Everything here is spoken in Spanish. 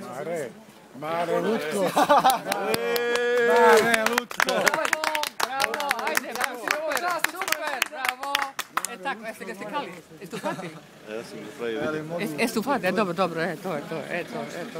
Mare, mare. Mare, tako, jeste ga slikali? Jeste uhvatili? Ja sam ga pravi vidio. Jeste uhvatili, e, dobro, dobro, e, to je to, e, to, e, to.